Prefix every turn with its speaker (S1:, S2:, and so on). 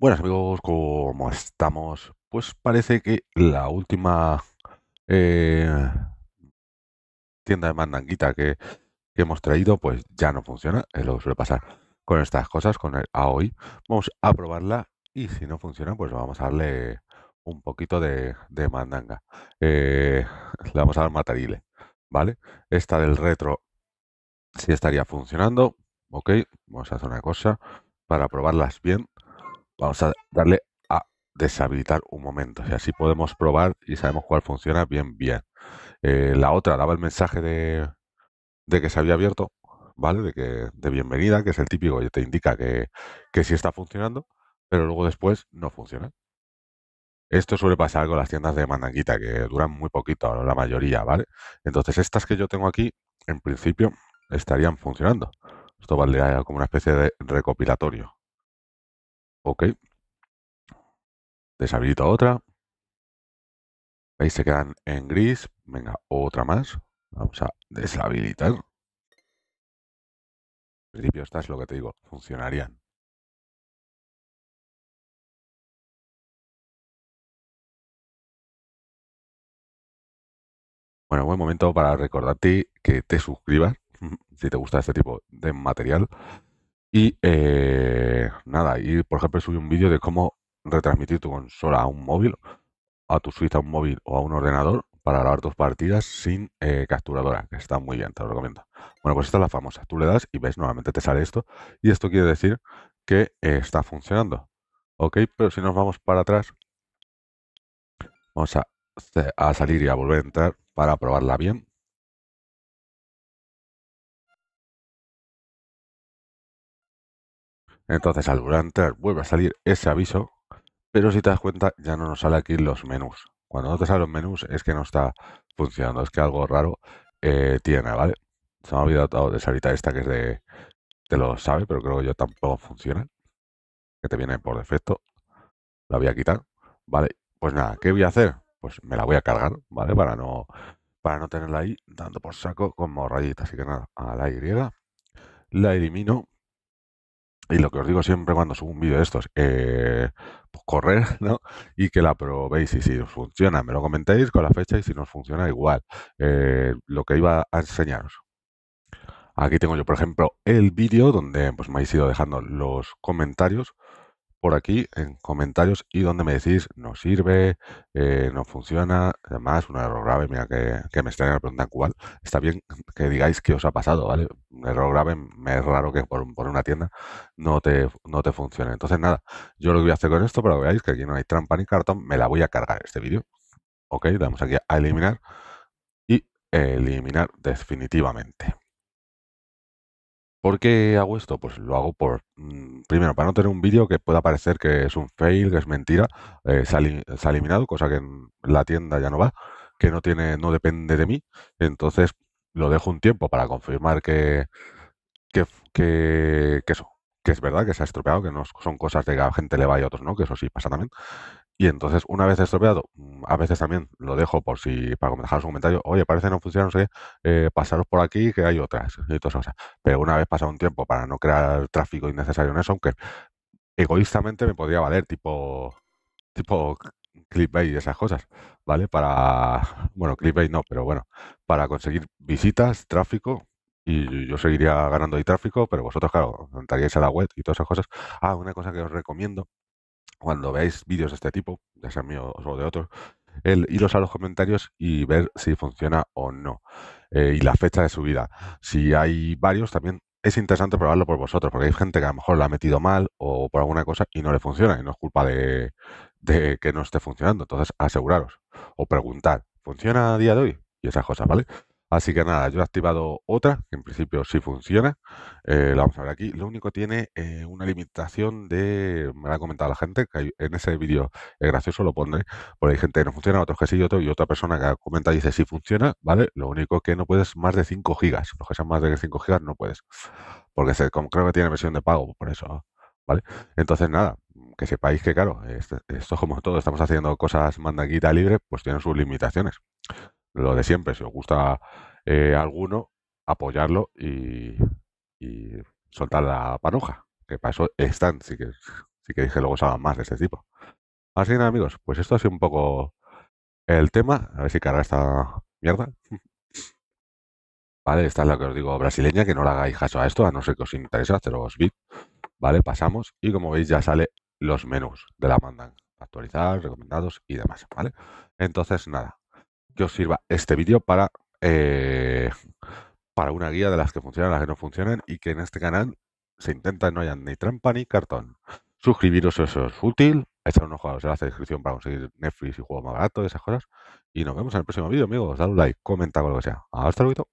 S1: Buenas amigos, ¿cómo estamos? Pues parece que la última eh, tienda de mandanguita que, hemos traído pues ya no funciona, es lo que suele pasar con estas cosas, con el AOI. Vamos a probarla y si no funciona pues vamos a darle un poquito de, de mandanga. Eh, le vamos a dar matarile, ¿vale? Esta del retro sí estaría funcionando, ok, vamos a hacer una cosa para probarlas bien. Vamos a darle a deshabilitar un momento y así podemos probar y sabemos cuál funciona bien, bien. Eh, la otra daba el mensaje de, de que se había abierto, ¿vale? De que de bienvenida, que es el típico que te indica que, que sí está funcionando, pero luego después no funciona. Esto suele pasar con las tiendas de mandanguita, que duran muy poquito, la mayoría, ¿vale? Entonces, estas que yo tengo aquí, en principio, estarían funcionando. Esto valdría como una especie de recopilatorio. Ok. Deshabilito otra. ¿Veis? Se quedan en gris. Venga, otra más. Vamos a deshabilitar. En principio, esta es lo que te digo. Funcionarían. Bueno, buen momento para recordarte que te suscribas si te gusta este tipo de material. Y eh, nada, y por ejemplo subí un vídeo de cómo retransmitir tu consola a un móvil, a tu Switch a un móvil o a un ordenador para grabar tus partidas sin eh, capturadora, que está muy bien, te lo recomiendo. Bueno, pues esta es la famosa. Tú le das y ves, nuevamente te sale esto. Y esto quiere decir que eh, está funcionando. Ok, pero si nos vamos para atrás, vamos a, a salir y a volver a entrar para probarla bien. Entonces al entrar vuelve a salir ese aviso, pero si te das cuenta ya no nos sale aquí los menús. Cuando no te salen los menús es que no está funcionando, es que algo raro eh, tiene, ¿vale? Se me ha olvidado de salita esta que es de... Te lo sabe, pero creo que yo tampoco funciona. Que te viene por defecto. La voy a quitar. Vale, pues nada, ¿qué voy a hacer? Pues me la voy a cargar, ¿vale? Para no, para no tenerla ahí dando por saco como rayita. Así que nada, a la Y. La elimino y lo que os digo siempre cuando subo un vídeo de estos, eh, pues correr, ¿no? Y que la probéis y si os funciona, me lo comentéis con la fecha y si no os funciona, igual. Eh, lo que iba a enseñaros. Aquí tengo yo, por ejemplo, el vídeo donde pues, me habéis ido dejando los comentarios por aquí en comentarios y donde me decís no sirve, eh, no funciona, además un error grave, mira que, que me extraña la pregunta cuál, está bien que digáis qué os ha pasado, ¿vale? Un error grave, me es raro que por, por, una tienda no te, no te funcione. Entonces nada, yo lo que voy a hacer con esto, para veáis que aquí no hay trampa ni cartón, me la voy a cargar este vídeo. Ok, damos aquí a eliminar y eliminar definitivamente. ¿Por qué hago esto? Pues lo hago por, mm, primero, para no tener un vídeo que pueda parecer que es un fail, que es mentira, eh, se, ha, eliminado, cosa que en la tienda ya no va, que no tiene, no depende de mí, entonces lo dejo un tiempo para confirmar que, que, que, que eso, que es verdad, que se ha estropeado, que no son cosas de que a gente le va y a otros no, que eso sí pasa también. Y entonces, una vez estropeado, mm, a veces también lo dejo por si, para dejar un comentario, oye, parece que no funciona, no sé, eh, pasaros por aquí que hay otras y todas cosas. Pero una vez pasado un tiempo para no crear tráfico innecesario en eso, aunque egoístamente me podría valer, tipo, tipo y esas cosas, ¿vale? Para, bueno, clickbait no, pero bueno, para conseguir visitas, tráfico, y yo seguiría ganando ahí tráfico, pero vosotros, claro, entraríais a la web y todas esas cosas. Ah, una cosa que os recomiendo, cuando veáis vídeos de este tipo, ya sea mío o de otros, el iros a los comentarios y ver si funciona o no. Eh, y la fecha de subida. Si hay varios, también es interesante probarlo por vosotros, porque hay gente que a lo mejor la ha metido mal o por alguna cosa y no le funciona, y no es culpa de, de que no esté funcionando. Entonces, aseguraros o preguntar, ¿funciona a día de hoy? Y esas cosas, ¿vale? Así que nada, yo he activado otra, que en principio sí funciona. Eh, la vamos a ver aquí. Lo único tiene eh, una limitación de, me lo ha comentado la gente, que en ese vídeo es gracioso, lo pondré, porque hay gente que no funciona, otros que sí, y otro, y otra persona que comenta y dice sí funciona, ¿vale? Lo único que no puedes más de 5 gigas. Los que sean más de 5 gigas no puedes. Porque se, como creo que tiene versión de pago, por eso, ¿vale? Entonces nada, que sepáis que claro, esto, esto como todo, estamos haciendo cosas mandanguita libre, pues tienen sus limitaciones lo de siempre, si os gusta eh, alguno, apoyarlo y, y, soltar la panoja, que para eso están, si, que, Así que dije luego salgan más de este tipo. Así que nada, amigos, pues esto ha sido un poco el tema. A ver si carga esta mierda. Vale, esta es la que os digo brasileña, que no le hagáis caso a esto, a no ser que os interese haceros bit. Vale, pasamos y como veis ya sale los menús de la mandan. Actualizar, recomendados y demás, ¿vale? Entonces, nada, que os sirva este vídeo para, eh, para una guía de las que funcionan, las que no funcionan y que en este canal se intenta no haya ni trampa ni cartón. Suscribiros, eso es útil. Echar un ojo a los enlaces de descripción para conseguir Netflix y juegos más baratos, esas cosas. Y nos vemos en el próximo vídeo, amigos. Dale un like, comenta con lo que sea. Hasta luego.